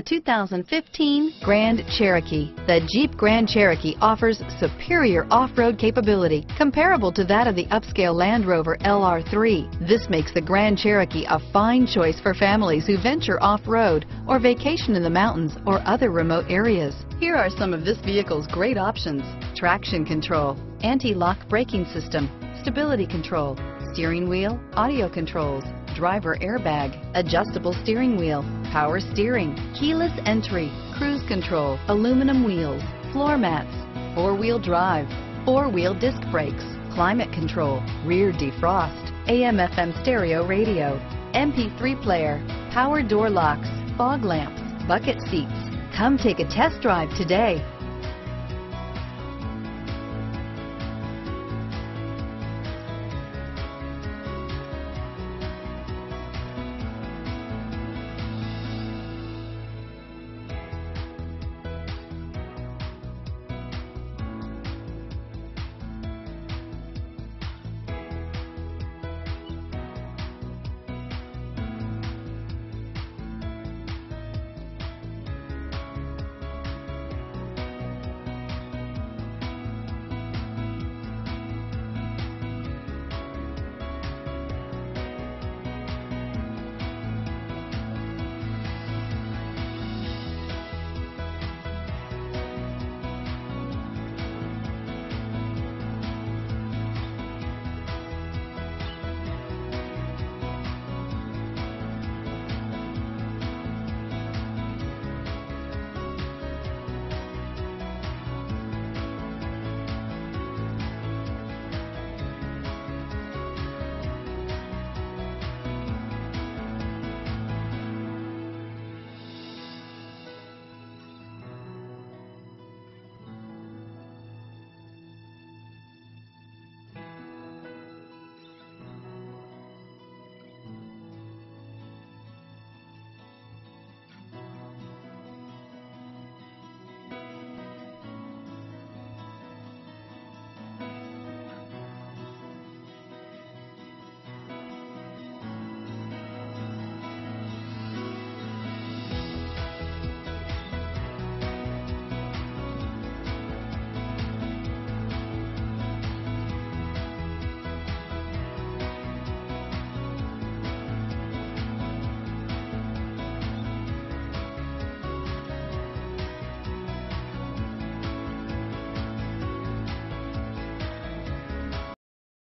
The 2015 Grand Cherokee. The Jeep Grand Cherokee offers superior off-road capability comparable to that of the upscale Land Rover LR3. This makes the Grand Cherokee a fine choice for families who venture off-road or vacation in the mountains or other remote areas. Here are some of this vehicle's great options. Traction control, anti-lock braking system, stability control, steering wheel, audio controls, driver airbag, adjustable steering wheel, power steering, keyless entry, cruise control, aluminum wheels, floor mats, four-wheel drive, four-wheel disc brakes, climate control, rear defrost, AM FM stereo radio, MP3 player, power door locks, fog lamps, bucket seats. Come take a test drive today.